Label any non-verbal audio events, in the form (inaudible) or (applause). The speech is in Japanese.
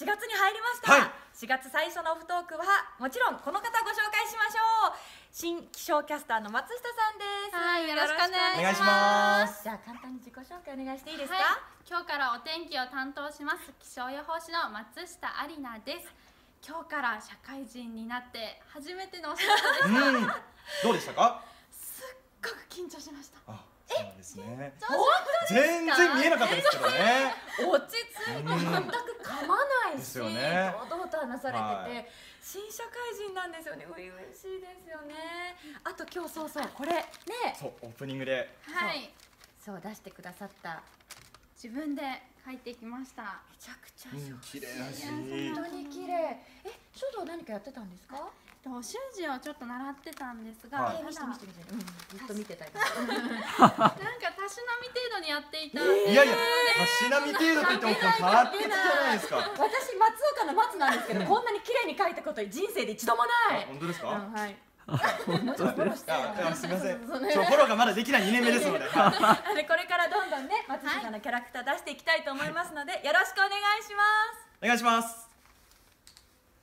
4月に入りました、はい。4月最初のオフトークはもちろんこの方ご紹介しましょう。新気象キャスターの松下さんです。はいよろしくお願いします。じゃあ簡単に自己紹介お願いしていいですか、はい、今日からお天気を担当します。気象予報士の松下有奈です。今日から社会人になって初めてのお仕事です。うん。どうでしたか？すっごく緊張しました。あそうなんですね。本全然見えなかったですけどね。落ち着いて全くないですし、よ。ね堂々と話されてて、はい。新社会人なんですよね。初々しいですよね。あと今日そうそうこれね。そうオープニングで。はい。そう。出してくださった自分で書いてきました。めちゃくちゃうん綺麗だし。本当に綺麗。え書道何かやってたんですか？と習字をちょっと習ってたんですが、はい。えー見せて見せて見せて、うん、ずっと見てたい。な (laughs) んしなみ程度にやっていた、いやいやたしなみ程度と言っても変わってきじゃないですか？私松岡の松なんですけどこんなに綺麗に書いたこと人生で一度もない。あ本当ですか？うんはい。もうちょっとフォローしてよああすみません。フォローがまだできない2年目ですので。(laughs) はい。あのこれからどんどんね松下さんのキャラクター出していきたいと思いますので、よろしくお願いします。お願いします